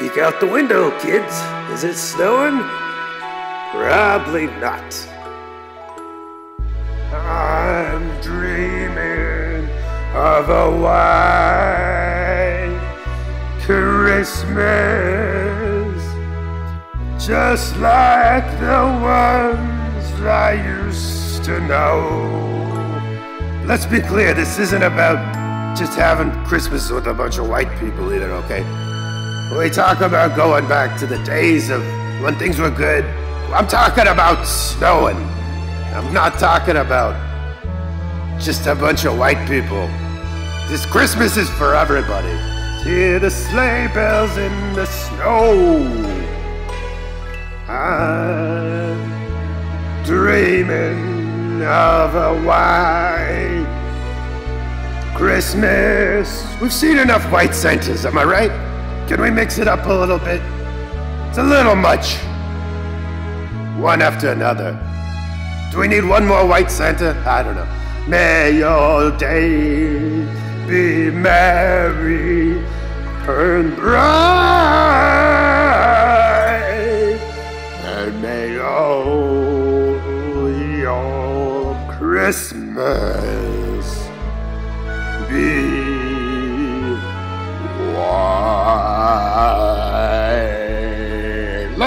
Peek out the window, kids. Is it snowing? Probably not. I'm dreaming of a white Christmas, just like the ones I used to know. Let's be clear, this isn't about just having Christmas with a bunch of white people either, okay? We talk about going back to the days of when things were good. I'm talking about snowing. I'm not talking about just a bunch of white people. This Christmas is for everybody. Hear the sleigh bells in the snow. I'm dreaming of a white Christmas. We've seen enough white Santas, am I right? Can we mix it up a little bit? It's a little much. One after another. Do we need one more white Santa? I don't know. May your day be merry and bright, and may all your Christmas be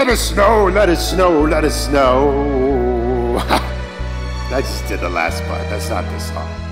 Let us snow, let us snow, let us snow. I just did the last part. That's not the song.